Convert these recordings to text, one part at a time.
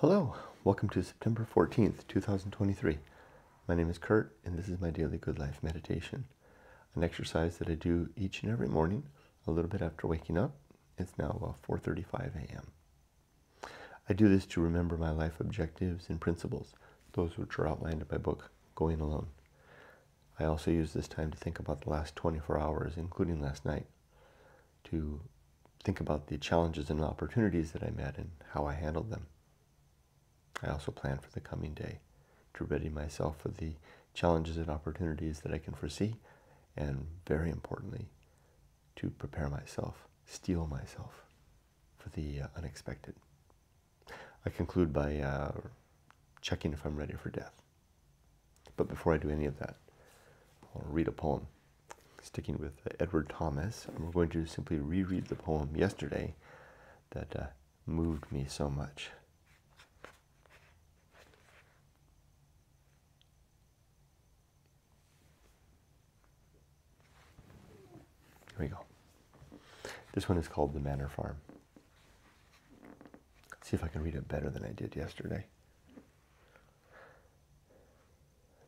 Hello, welcome to September 14th, 2023. My name is Kurt, and this is my daily Good Life meditation, an exercise that I do each and every morning, a little bit after waking up. It's now about 4:35 a.m. I do this to remember my life objectives and principles, those which are outlined in my book, Going Alone. I also use this time to think about the last 24 hours, including last night, to think about the challenges and opportunities that I met and how I handled them. I also plan for the coming day to ready myself for the challenges and opportunities that I can foresee, and very importantly, to prepare myself, steel myself for the uh, unexpected. I conclude by uh, checking if I'm ready for death. But before I do any of that, I'll read a poem. Sticking with uh, Edward Thomas, I'm going to simply reread the poem yesterday that uh, moved me so much. We go. This one is called The Manor Farm. Let's see if I can read it better than I did yesterday.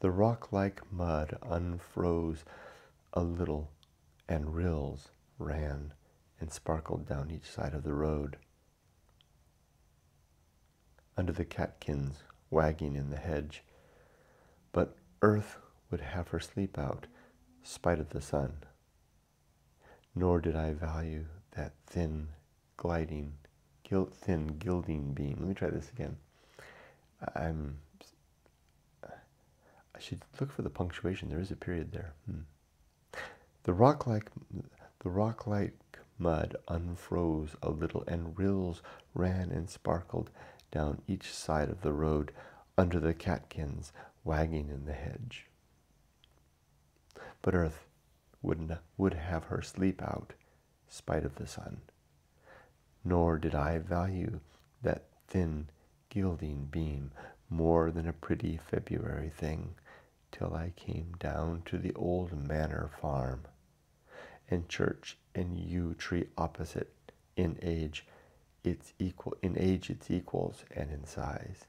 The rock like mud unfroze a little, and rills ran and sparkled down each side of the road. Under the catkins wagging in the hedge, but earth would have her sleep out, spite of the sun nor did I value that thin, gliding, gilt, thin, gilding beam. Let me try this again. I'm. I should look for the punctuation. There is a period there. Hmm. The rock-like, the rock-like mud unfroze a little, and rills ran and sparkled down each side of the road under the catkins wagging in the hedge. But earth would, would have her sleep out, spite of the sun. Nor did I value that thin gilding beam more than a pretty February thing, till I came down to the old manor farm, and church and yew tree opposite, in age its equal in age its equals and in size.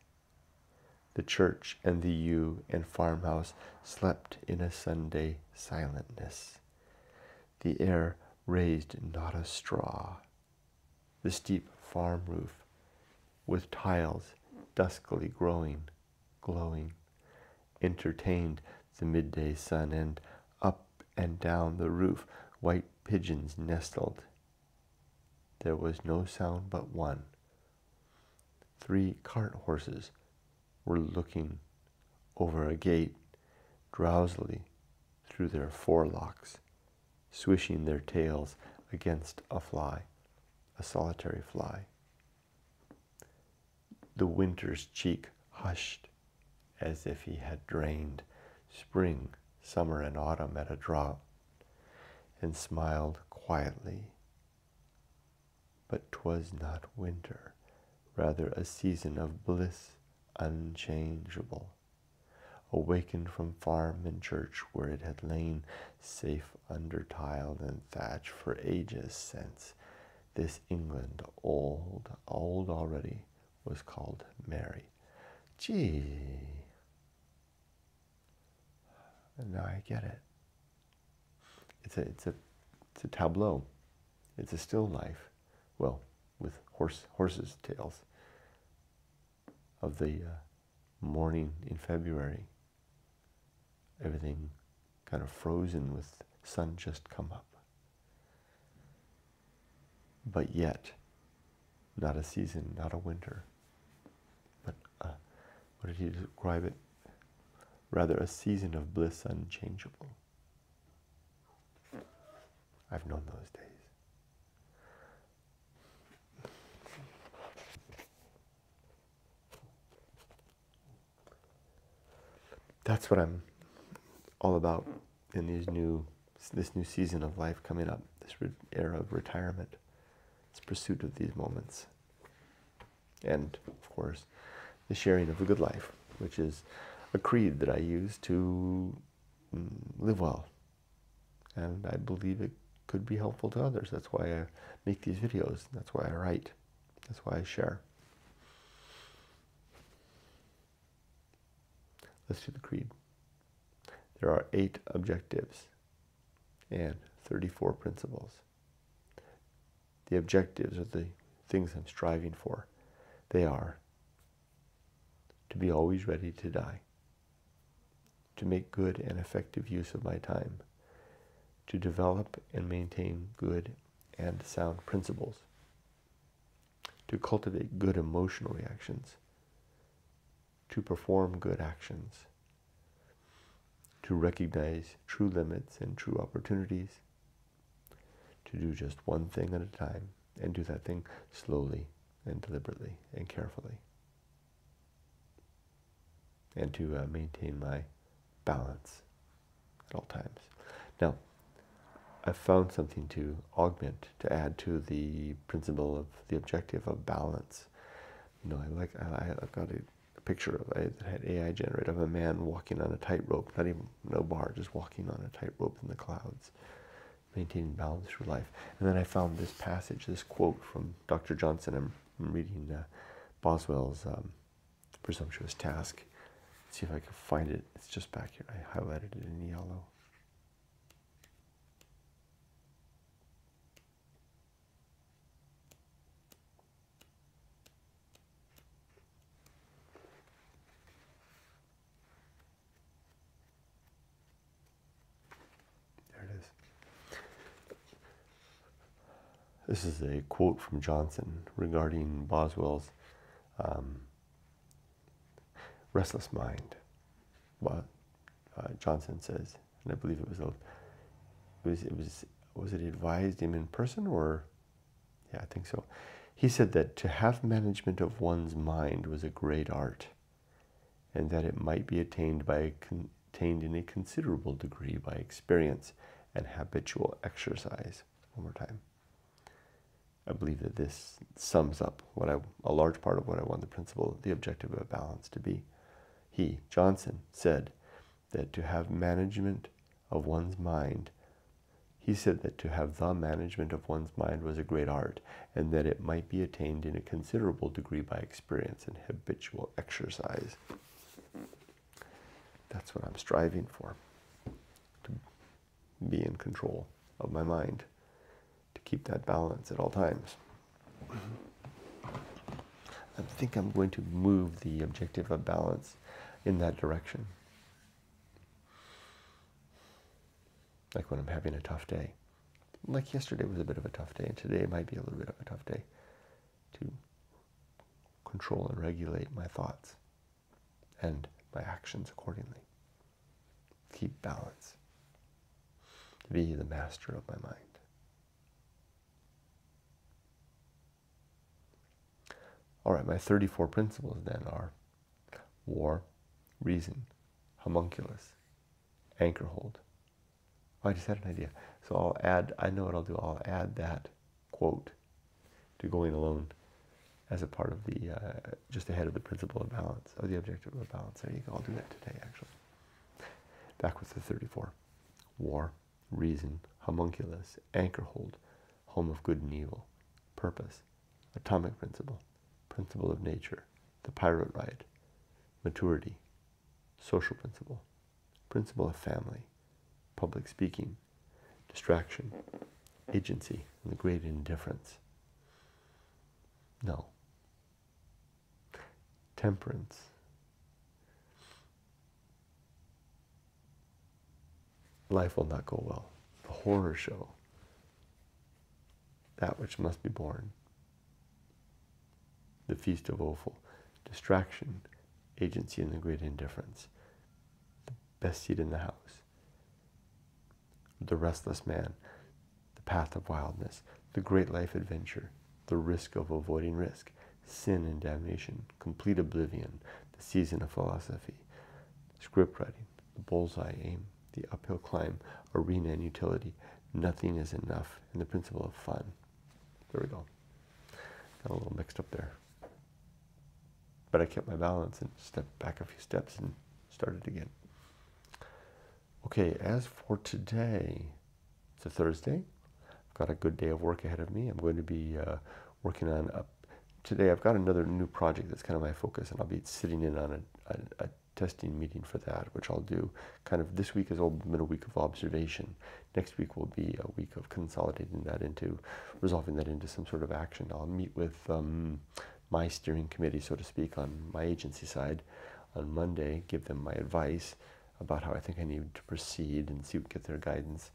The church and the yew and farmhouse slept in a Sunday silentness. The air raised not a straw. The steep farm roof, with tiles duskily growing, glowing, entertained the midday sun, and up and down the roof white pigeons nestled. There was no sound but one. Three cart horses were looking over a gate drowsily through their forelocks swishing their tails against a fly, a solitary fly. The winter's cheek hushed as if he had drained spring, summer, and autumn at a draught, and smiled quietly. But 'twas not winter, rather a season of bliss unchangeable awakened from farm and church where it had lain safe under tiled and thatch for ages since. This England, old, old already, was called Merry. Gee. And now I get it. It's a, it's a, it's a tableau. It's a still life. Well, with horse, horses' tails of the uh, morning in February everything kind of frozen with sun just come up. But yet, not a season, not a winter, but uh, what did he describe it? Rather, a season of bliss unchangeable. I've known those days. That's what I'm all about in these new this new season of life coming up, this era of retirement, this pursuit of these moments, and of course, the sharing of the good life, which is a creed that I use to mm, live well, and I believe it could be helpful to others. That's why I make these videos. That's why I write. That's why I share. Let's do the creed. There are eight objectives and 34 principles. The objectives are the things I'm striving for. They are to be always ready to die, to make good and effective use of my time, to develop and maintain good and sound principles, to cultivate good emotional reactions, to perform good actions, to recognize true limits and true opportunities, to do just one thing at a time and do that thing slowly and deliberately and carefully. And to uh, maintain my balance at all times. Now, I found something to augment, to add to the principle of the objective of balance. You know, I like I, I've got a picture of that had AI generated of a man walking on a tightrope, not even no bar, just walking on a tightrope in the clouds maintaining balance through life. And then I found this passage, this quote from Dr. Johnson. I'm, I'm reading uh, Boswell's um, Presumptuous Task. Let's see if I can find it. It's just back here. I highlighted it in yellow. This is a quote from Johnson regarding Boswell's um, restless mind. What uh, Johnson says, and I believe it was it was it was was it advised him in person or yeah I think so. He said that to have management of one's mind was a great art, and that it might be attained by attained in a considerable degree by experience and habitual exercise. One more time. I believe that this sums up what I, a large part of what I want the principle, the objective of balance to be. He, Johnson, said that to have management of one's mind, he said that to have the management of one's mind was a great art, and that it might be attained in a considerable degree by experience and habitual exercise. That's what I'm striving for, to be in control of my mind keep that balance at all times. I think I'm going to move the objective of balance in that direction. Like when I'm having a tough day. Like yesterday was a bit of a tough day, and today might be a little bit of a tough day to control and regulate my thoughts and my actions accordingly. Keep balance. Be the master of my mind. All right, my 34 principles then are war, reason, homunculus, anchor hold. Oh, I just had an idea. So I'll add, I know what I'll do. I'll add that quote to going alone as a part of the, uh, just ahead of the principle of balance, of the objective of balance. There you go. I'll do that today, actually. Back with the 34. War, reason, homunculus, anchor hold, home of good and evil, purpose, atomic principle, principle of nature, the pirate ride, maturity, social principle, principle of family, public speaking, distraction, agency, and the great indifference. No. Temperance. Life will not go well. The horror show. That which must be borne the feast of offal, distraction, agency, and the great indifference, the best seat in the house, the restless man, the path of wildness, the great life adventure, the risk of avoiding risk, sin and damnation, complete oblivion, the season of philosophy, script writing, the bullseye aim, the uphill climb, arena and utility, nothing is enough, and the principle of fun. There we go. Got a little mixed up there. But I kept my balance and stepped back a few steps and started again. Okay, as for today, it's a Thursday. I've got a good day of work ahead of me. I'm going to be uh, working on a, today. I've got another new project that's kind of my focus, and I'll be sitting in on a, a, a testing meeting for that, which I'll do. Kind of this week has all been a week of observation. Next week will be a week of consolidating that into, resolving that into some sort of action. I'll meet with um, my steering committee, so to speak, on my agency side on Monday, give them my advice about how I think I need to proceed and see get their guidance,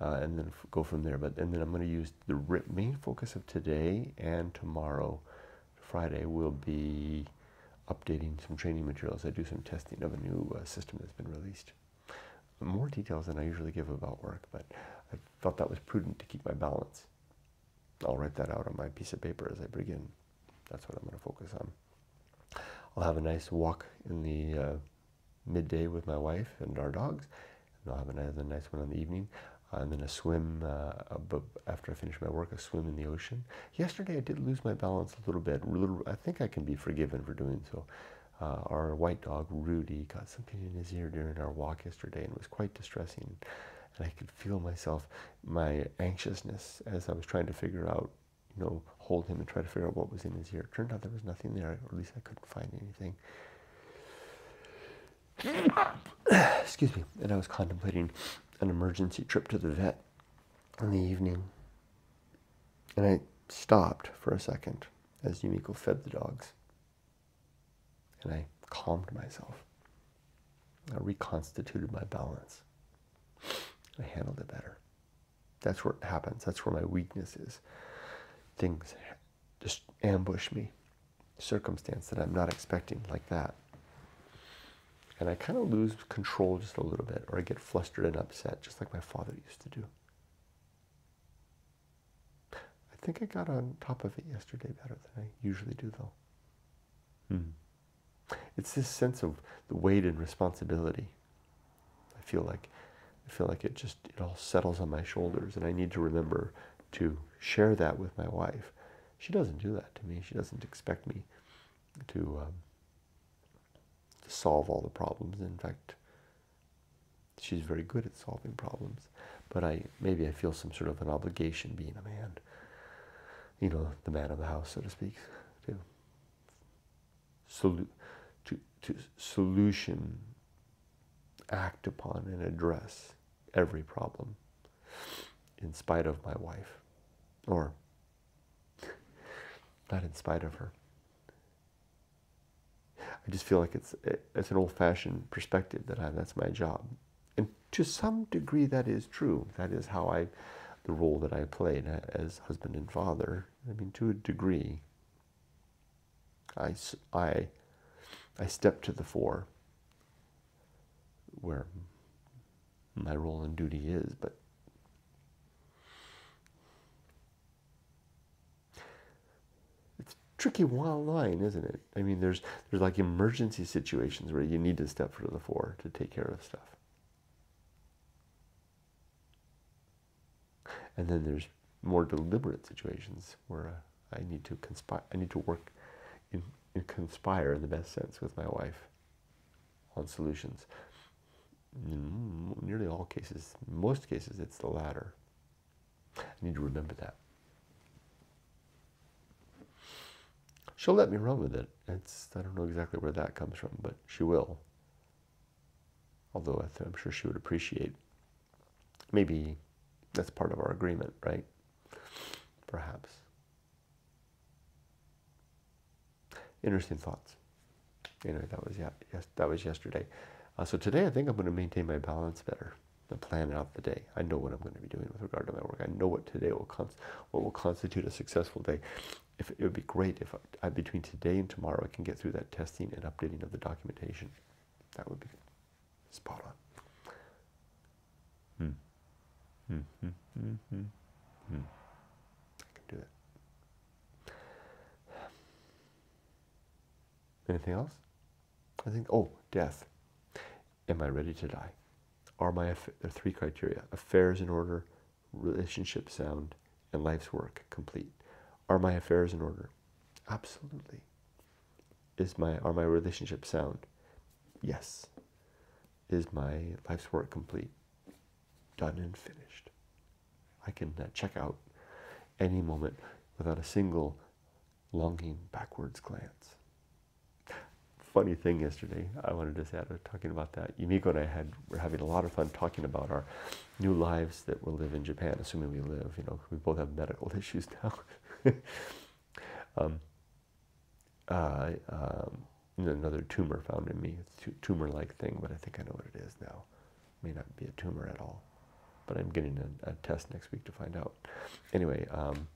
uh, and then go from there. But and then I'm going to use the main focus of today and tomorrow, Friday, will be updating some training materials. I do some testing of a new uh, system that's been released. More details than I usually give about work, but I thought that was prudent to keep my balance. I'll write that out on my piece of paper as I begin. That's what I'm going to focus on. I'll have a nice walk in the uh, midday with my wife and our dogs, and I'll have another nice one in the evening and then a swim uh, after I finish my work, a swim in the ocean. Yesterday I did lose my balance a little bit. I think I can be forgiven for doing so. Uh, our white dog Rudy got something in his ear during our walk yesterday, and it was quite distressing. And I could feel myself, my anxiousness as I was trying to figure out, you know, hold him and try to figure out what was in his ear. It turned out there was nothing there, or at least I couldn't find anything. Excuse me. And I was contemplating an emergency trip to the vet in the evening. And I stopped for a second as Yumiko fed the dogs. And I calmed myself. I reconstituted my balance. I handled it better. That's where it happens. That's where my weakness is. Things just ambush me. Circumstance that I'm not expecting like that and I kind of lose control just a little bit, or I get flustered and upset, just like my father used to do. I think I got on top of it yesterday better than I usually do, though. Hmm. It's this sense of the weight and responsibility. I feel like, I feel like it just it all settles on my shoulders, and I need to remember to share that with my wife. She doesn't do that to me. She doesn't expect me to. Um, to solve all the problems. In fact, she's very good at solving problems. But I maybe I feel some sort of an obligation being a man, you know, the man of the house, so to speak, to to, to solution act upon and address every problem in spite of my wife or not in spite of her I just feel like it's it's an old-fashioned perspective that I, that's my job, and to some degree that is true. That is how I, the role that I played as husband and father. I mean, to a degree. I I I step to the fore where my role and duty is, but tricky wild line, isn't it? I mean, there's there's like emergency situations where you need to step to the fore to take care of stuff. And then there's more deliberate situations where uh, I need to conspire. I need to work in, in conspire in the best sense with my wife on solutions. In nearly all cases, most cases, it's the latter. I need to remember that. She'll let me run with it. It's I don't know exactly where that comes from, but she will. Although I'm sure she would appreciate. Maybe that's part of our agreement, right? Perhaps. Interesting thoughts. Anyway, that was yeah, yes, that was yesterday. Uh, so today, I think I'm going to maintain my balance better and plan out the day. I know what I'm going to be doing with regard to my work. I know what today will what will constitute a successful day if it would be great if I, between today and tomorrow I can get through that testing and updating of the documentation. That would be spot on. Hmm. Hmm. Hmm. Hmm. Hmm. hmm. I can do it. Anything else? I think. Oh, death. Am I ready to die? Are my are three criteria: affairs in order, relationship sound, and life's work complete. Are my affairs in order? Absolutely. Is my are my relationships sound? Yes. Is my life's work complete? Done and finished. I can uh, check out any moment without a single longing backwards glance. Funny thing yesterday. I wanted to say, I was talking about that. Yumiko and I had were having a lot of fun talking about our new lives that we'll live in Japan, assuming we live. You know, we both have medical issues now. um, uh, um, another tumor found in me, tumor-like thing, but I think I know what it is now. May not be a tumor at all, but I'm getting a, a test next week to find out. Anyway, um,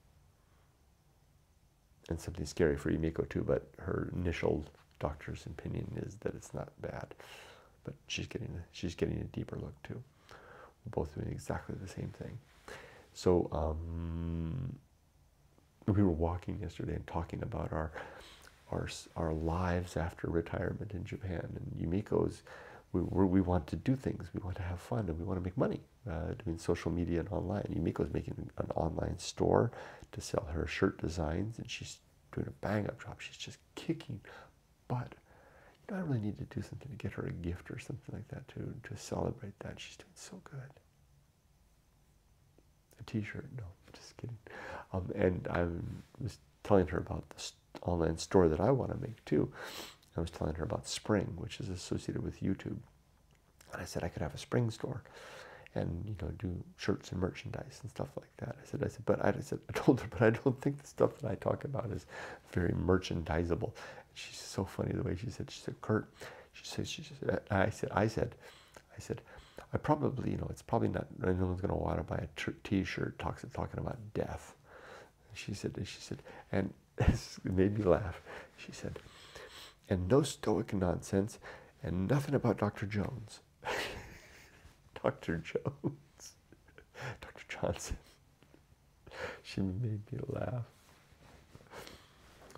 and something scary for Yumiko too, but her initial doctor's opinion is that it's not bad. But she's getting a, she's getting a deeper look too. We're both doing exactly the same thing. So um, we were walking yesterday and talking about our our our lives after retirement in Japan. And Yumiko's, we we want to do things. We want to have fun and we want to make money uh, doing social media and online. Yumiko's making an online store to sell her shirt designs, and she's doing a bang up job. She's just kicking butt. You know, I really need to do something to get her a gift or something like that to to celebrate that. She's doing so good. A T-shirt? No, just kidding. Um, and I was telling her about the online store that I want to make too. I was telling her about Spring, which is associated with YouTube. And I said I could have a Spring store and you know do shirts and merchandise and stuff like that. I said, I said, but I, I said, I told her, but I don't think the stuff that I talk about is very merchandisable. She's so funny the way she said. She said, Kurt, she said, she said, uh, I said, I said, I said, I probably, you know, it's probably not. No one's going to want to buy a T-shirt talks talking about death. She said, she said, and it made me laugh. She said, and no stoic nonsense, and nothing about Dr. Jones. Dr. Jones. Dr. Johnson. She made me laugh.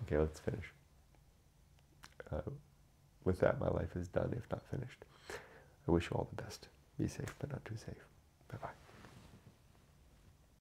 Okay, let's finish. Uh, with that, my life is done, if not finished. I wish you all the best. Be safe, but not too safe. Bye bye.